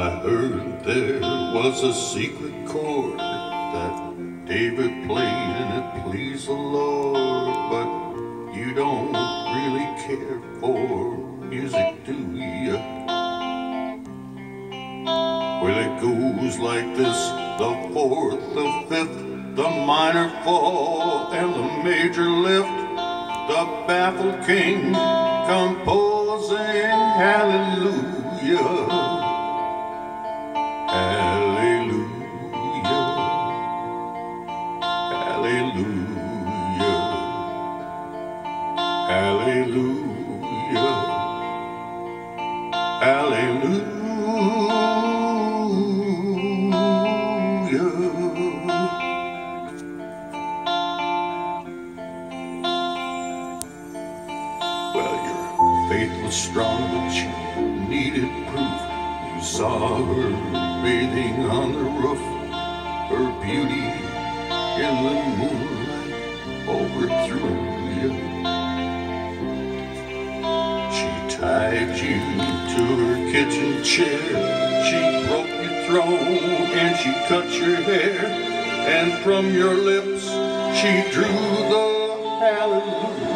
I heard there was a secret chord that David played and it pleased the Lord, but you don't really care for music, do you? Well, it goes like this the fourth, the fifth, the minor fall, and the major lift, the baffled king composing hallelujah. Hallelujah. Hallelujah. Hallelujah. Well, your faith was strong, but you needed proof. You saw her bathing on the roof, her beauty the moonlight overthrew you. She tied you to her kitchen chair. She broke your throne and she cut your hair. And from your lips she drew the hallelujah.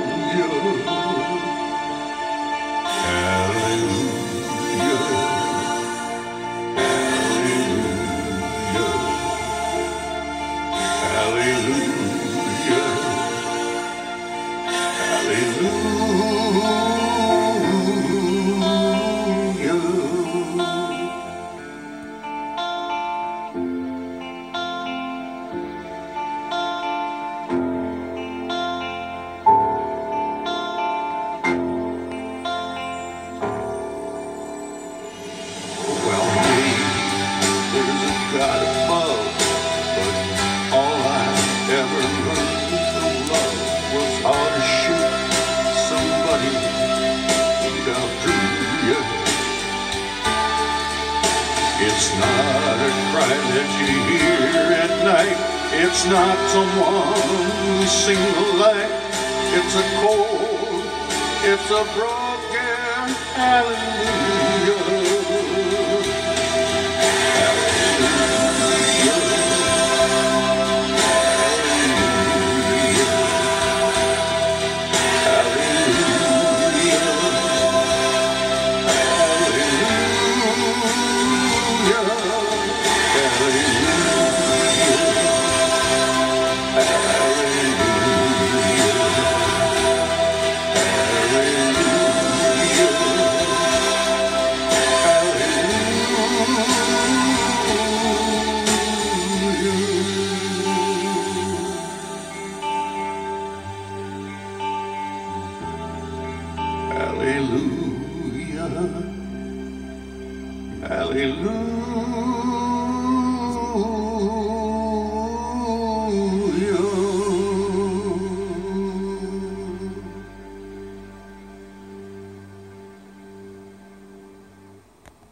Above, but all I ever learned from love was how to shoot somebody. It's not a cry that you hear at night. It's not someone who sing the light. It's a cold, it's a broken hallelujah. Hallelujah. Hallelujah.